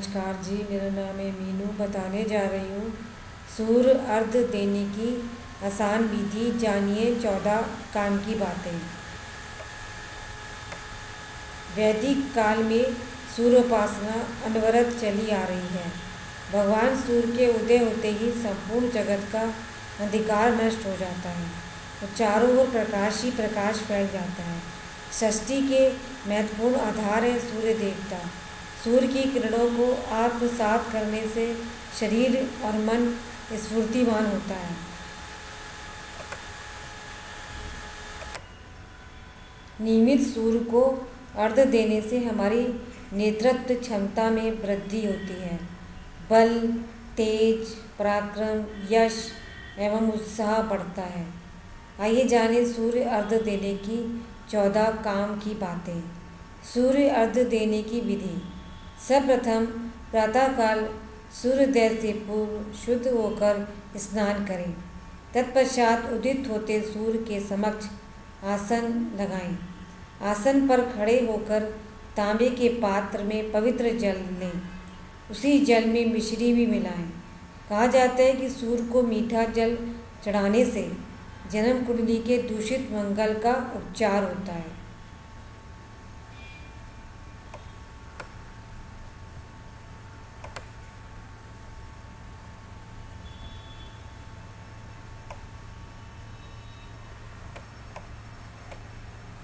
नमस्कार जी, मेरा नाम है मीनू। बताने जा रही हूँ सूर्य अर्ध देने की आसान विधि जानिए चौदह काम की बातें। वैदिक काल में सूर्योपासना अनवरत चली आ रही है। भगवान सूर्य के उदय होते ही संपूर्ण जगत का अंधकार नष्ट हो जाता है और चारों ओर प्रकाश ही प्रकाश फैल जाता है। षष्ठी के महत्वपूर्ण आधार है सूर्य देवता। सूर्य की किरणों को आत्मसात करने से शरीर और मन स्फूर्तिमान होता है। नियमित सूर्य को अर्ध देने से हमारी नेतृत्व क्षमता में वृद्धि होती है। बल, तेज, पराक्रम, यश एवं उत्साह बढ़ता है। आइए जानें सूर्य अर्ध देने की चौदह काम की बातें। सूर्य अर्ध देने की विधि। सर्वप्रथम प्रातःकाल सूर्योदय से पूर्व शुद्ध होकर स्नान करें तत्पश्चात उदित होते सूर्य के समक्ष आसन लगाएँ। आसन पर खड़े होकर तांबे के पात्र में पवित्र जल लें उसी जल में मिश्री भी मिलाएँ। कहा जाता है कि सूर्य को मीठा जल चढ़ाने से जन्म कुंडली के दूषित मंगल का उपचार होता है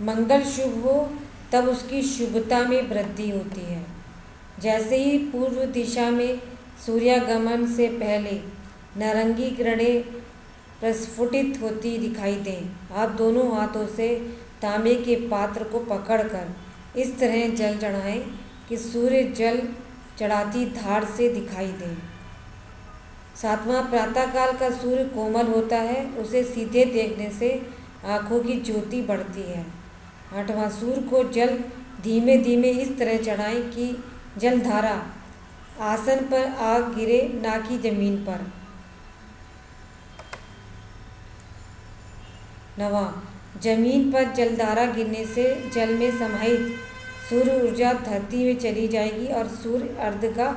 मंगल शुभ हो, तब उसकी शुभता में वृद्धि होती है। जैसे ही पूर्व दिशा में सूर्यागमन से पहले नारंगी किरणें प्रस्फुटित होती दिखाई दें, आप दोनों हाथों से तांबे के पात्र को पकड़कर इस तरह जल चढ़ाएँ कि सूर्य जल चढ़ाती धार से दिखाई दे। सातवां प्रातःकाल का सूर्य कोमल होता है, उसे सीधे देखने से आँखों की ज्योति बढ़ती है। आठवां सूर्य को जल धीमे धीमे इस तरह चढ़ाएँ कि जलधारा आसन पर आग गिरे, ना कि ज़मीन पर। नवा, ज़मीन पर जलधारा गिरने से जल में समाहित सूर्य ऊर्जा धरती में चली जाएगी और सूर्य अर्ध का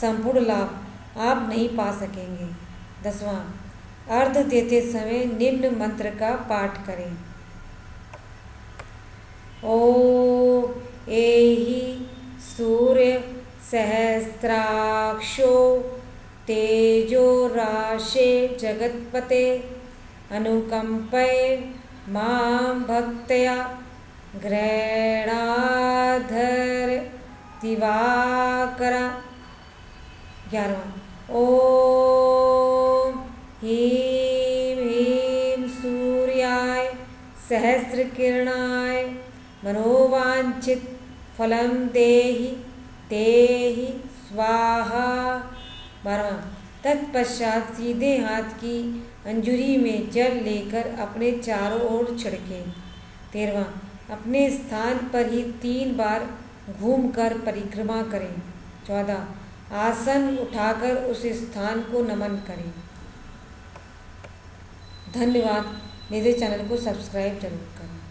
संपूर्ण लाभ आप नहीं पा सकेंगे। दसवां, अर्ध देते समय निम्न मंत्र का पाठ करें। ओ एहि सूर्य सहस्राक्षो तेजो राशे जगत्पते अनुकंपय माँ भक्तया ग्रहणाधर दिवाकर ग्यारहवा। ओ हीम हीम सूर्याय सहस्र मनोवांछित फलम देहि स्वाहा। बारहवा, तत्पश्चात सीधे हाथ की अंजुरी में जल लेकर अपने चारों ओर छिड़के। तेरवा अपने स्थान पर ही तीन बार घूमकर परिक्रमा करें। चौदह, आसन उठाकर उस स्थान को नमन करें। धन्यवाद, मेरे चैनल को सब्सक्राइब ज़रूर करें।